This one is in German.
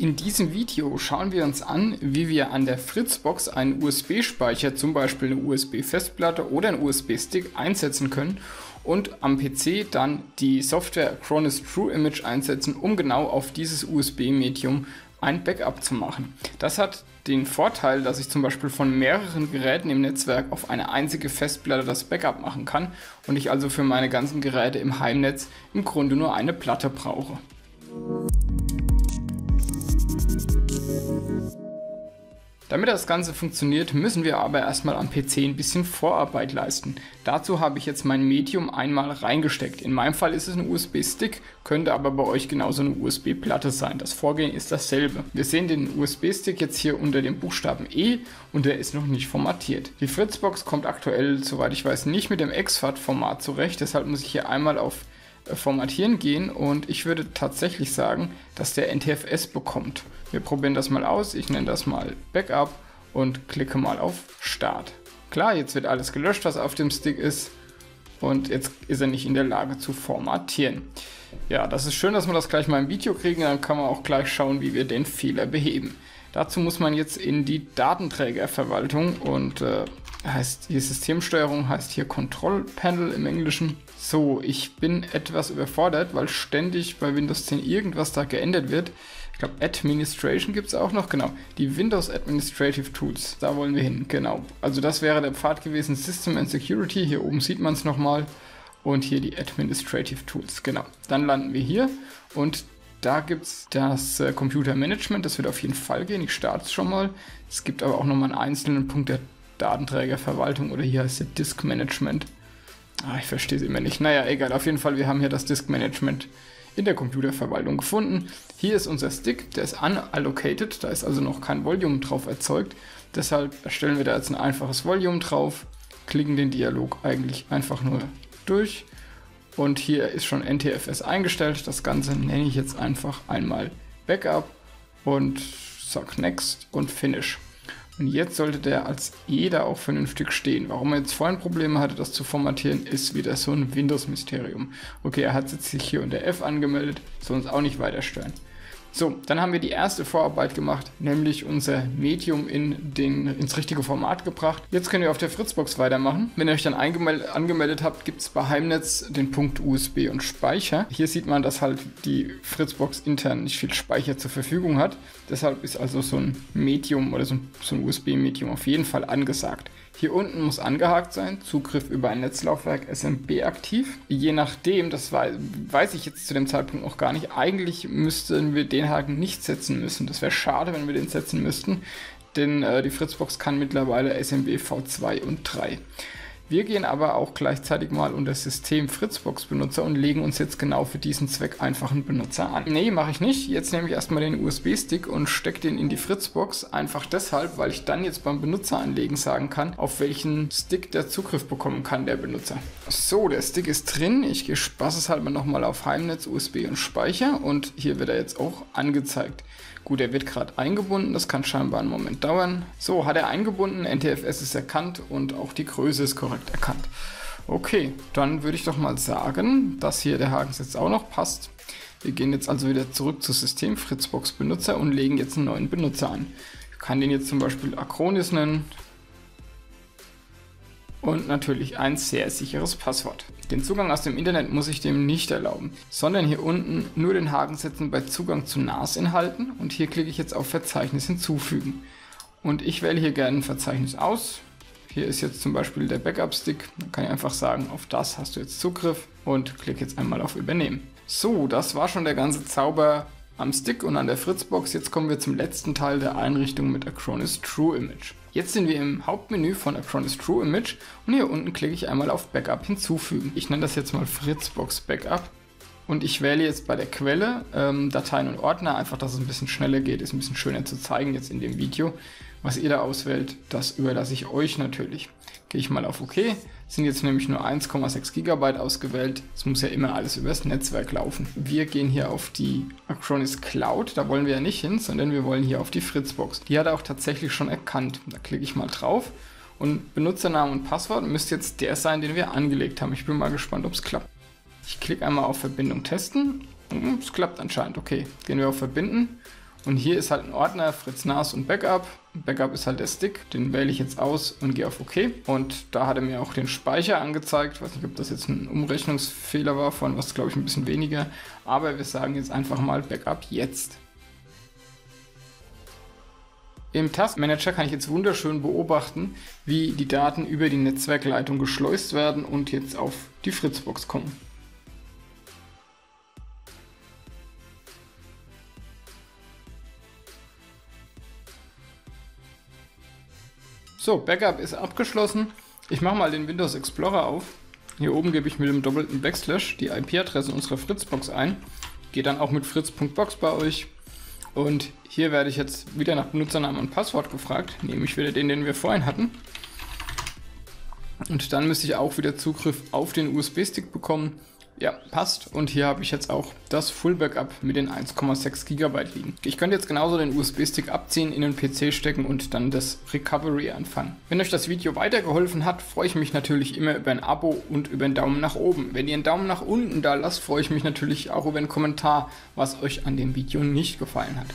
In diesem Video schauen wir uns an, wie wir an der Fritzbox einen USB-Speicher, zum Beispiel eine USB-Festplatte oder einen USB-Stick einsetzen können und am PC dann die Software Acronis True Image einsetzen, um genau auf dieses USB-Medium ein Backup zu machen. Das hat den Vorteil, dass ich zum Beispiel von mehreren Geräten im Netzwerk auf eine einzige Festplatte das Backup machen kann und ich also für meine ganzen Geräte im Heimnetz im Grunde nur eine Platte brauche. Damit das Ganze funktioniert, müssen wir aber erstmal am PC ein bisschen Vorarbeit leisten. Dazu habe ich jetzt mein Medium einmal reingesteckt. In meinem Fall ist es ein USB-Stick, könnte aber bei euch genauso eine USB-Platte sein. Das Vorgehen ist dasselbe. Wir sehen den USB-Stick jetzt hier unter dem Buchstaben E und der ist noch nicht formatiert. Die Fritzbox kommt aktuell, soweit ich weiß, nicht mit dem exFAT-Format zurecht, deshalb muss ich hier einmal auf Formatieren gehen und ich würde tatsächlich sagen, dass der NTFS bekommt. Wir probieren das mal aus. Ich nenne das mal Backup und klicke mal auf Start. Klar, jetzt wird alles gelöscht, was auf dem Stick ist und jetzt ist er nicht in der Lage zu formatieren. Ja, das ist schön, dass wir das gleich mal im Video kriegen, dann kann man auch gleich schauen, wie wir den Fehler beheben. Dazu muss man jetzt in die Datenträgerverwaltung und äh, heißt hier Systemsteuerung, heißt hier Control Panel im Englischen. So, ich bin etwas überfordert, weil ständig bei Windows 10 irgendwas da geändert wird. Ich glaube, Administration gibt es auch noch, genau. Die Windows Administrative Tools, da wollen wir hin, genau. Also das wäre der Pfad gewesen, System and Security. Hier oben sieht man es nochmal. Und hier die Administrative Tools, genau. Dann landen wir hier und da gibt es das äh, Computer Management, das wird auf jeden Fall gehen. Ich starte es schon mal. Es gibt aber auch nochmal einen einzelnen Punkt der Datenträgerverwaltung oder hier heißt es Disk Management. Ah, ich verstehe es immer nicht. Naja, egal. Auf jeden Fall, wir haben hier das Disk Management in der Computerverwaltung gefunden. Hier ist unser Stick, der ist unallocated, da ist also noch kein Volume drauf erzeugt. Deshalb erstellen wir da jetzt ein einfaches Volume drauf, klicken den Dialog eigentlich einfach nur durch. Und hier ist schon NTFS eingestellt. Das Ganze nenne ich jetzt einfach einmal Backup und sag Next und Finish. Und jetzt sollte der als jeder auch vernünftig stehen. Warum er jetzt vorhin Probleme hatte, das zu formatieren, ist wieder so ein Windows-Mysterium. Okay, er hat sich hier unter F angemeldet, soll uns auch nicht weiter stören. So, dann haben wir die erste Vorarbeit gemacht, nämlich unser Medium in den, ins richtige Format gebracht. Jetzt können wir auf der Fritzbox weitermachen. Wenn ihr euch dann angemeldet habt, gibt es bei Heimnetz den Punkt USB und Speicher. Hier sieht man, dass halt die Fritzbox intern nicht viel Speicher zur Verfügung hat. Deshalb ist also so ein Medium oder so ein, so ein USB-Medium auf jeden Fall angesagt. Hier unten muss angehakt sein, Zugriff über ein Netzlaufwerk SMB aktiv. Je nachdem, das weiß ich jetzt zu dem Zeitpunkt noch gar nicht, eigentlich müssten wir den Haken nicht setzen müssen. Das wäre schade, wenn wir den setzen müssten, denn äh, die Fritzbox kann mittlerweile SMB V2 und 3. Wir gehen aber auch gleichzeitig mal unter System Fritzbox Benutzer und legen uns jetzt genau für diesen Zweck einfach einen Benutzer an. Nee, mache ich nicht. Jetzt nehme ich erstmal den USB-Stick und stecke den in die Fritzbox. Einfach deshalb, weil ich dann jetzt beim Benutzer anlegen sagen kann, auf welchen Stick der Zugriff bekommen kann, der Benutzer. So, der Stick ist drin. Ich spaße es halt mal nochmal auf Heimnetz, USB und Speicher und hier wird er jetzt auch angezeigt. Gut, er wird gerade eingebunden, das kann scheinbar einen Moment dauern. So, hat er eingebunden, NTFS ist erkannt und auch die Größe ist korrekt erkannt. Okay, dann würde ich doch mal sagen, dass hier der Haken jetzt auch noch passt. Wir gehen jetzt also wieder zurück zu System Fritzbox Benutzer und legen jetzt einen neuen Benutzer an. Ich kann den jetzt zum Beispiel Acronis nennen und natürlich ein sehr sicheres Passwort. Den Zugang aus dem Internet muss ich dem nicht erlauben, sondern hier unten nur den Haken setzen bei Zugang zu NAS-Inhalten und hier klicke ich jetzt auf Verzeichnis hinzufügen. Und ich wähle hier gerne ein Verzeichnis aus. Hier ist jetzt zum Beispiel der Backup-Stick. Dann kann ich einfach sagen, auf das hast du jetzt Zugriff und klicke jetzt einmal auf Übernehmen. So, das war schon der ganze Zauber am Stick und an der Fritzbox. Jetzt kommen wir zum letzten Teil der Einrichtung mit Acronis True Image. Jetzt sind wir im Hauptmenü von Acronis True Image und hier unten klicke ich einmal auf Backup hinzufügen. Ich nenne das jetzt mal Fritzbox Backup und ich wähle jetzt bei der Quelle ähm, Dateien und Ordner, einfach dass es ein bisschen schneller geht, ist ein bisschen schöner zu zeigen jetzt in dem Video. Was ihr da auswählt, das überlasse ich euch natürlich. Gehe ich mal auf OK, sind jetzt nämlich nur 1,6 GB ausgewählt. Es muss ja immer alles übers Netzwerk laufen. Wir gehen hier auf die Acronis Cloud, da wollen wir ja nicht hin, sondern wir wollen hier auf die Fritzbox. Die hat er auch tatsächlich schon erkannt. Da klicke ich mal drauf und Benutzernamen und Passwort müsste jetzt der sein, den wir angelegt haben. Ich bin mal gespannt, ob es klappt. Ich klicke einmal auf Verbindung testen. Hm, es klappt anscheinend. Okay, gehen wir auf Verbinden Und hier ist halt ein Ordner, Fritz NAS und Backup. Backup ist halt der Stick, den wähle ich jetzt aus und gehe auf OK. Und da hat er mir auch den Speicher angezeigt. Ich weiß nicht, ob das jetzt ein Umrechnungsfehler war von was, glaube ich, ein bisschen weniger. Aber wir sagen jetzt einfach mal Backup jetzt. Im Taskmanager kann ich jetzt wunderschön beobachten, wie die Daten über die Netzwerkleitung geschleust werden und jetzt auf die Fritzbox kommen. So, Backup ist abgeschlossen. Ich mache mal den Windows Explorer auf. Hier oben gebe ich mit dem doppelten Backslash die IP-Adresse unserer Fritzbox ein. Gehe dann auch mit fritz.box bei euch. Und hier werde ich jetzt wieder nach Benutzernamen und Passwort gefragt. Nehme ich wieder den, den wir vorhin hatten. Und dann müsste ich auch wieder Zugriff auf den USB-Stick bekommen. Ja, passt. Und hier habe ich jetzt auch das Full Backup mit den 1,6 GB liegen. Ich könnte jetzt genauso den USB-Stick abziehen, in den PC stecken und dann das Recovery anfangen. Wenn euch das Video weitergeholfen hat, freue ich mich natürlich immer über ein Abo und über einen Daumen nach oben. Wenn ihr einen Daumen nach unten da lasst, freue ich mich natürlich auch über einen Kommentar, was euch an dem Video nicht gefallen hat.